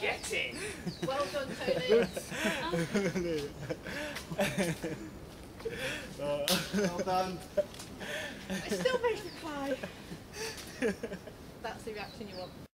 Get it! Well done, Tony. well done. I still made the pie. That's the reaction you want.